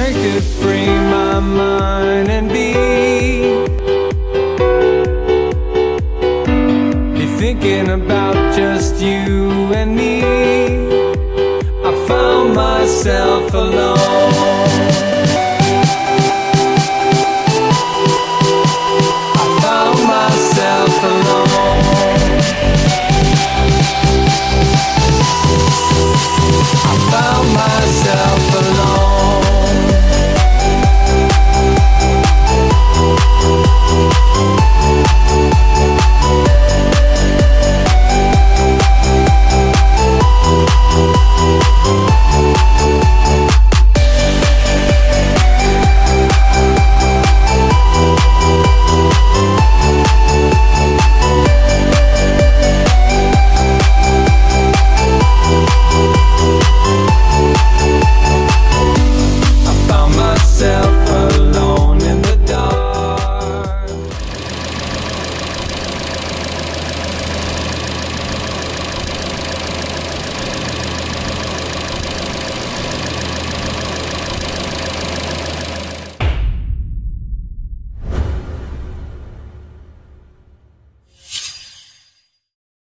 strength to free my mind and be. Be thinking about just you and me. I found myself alone.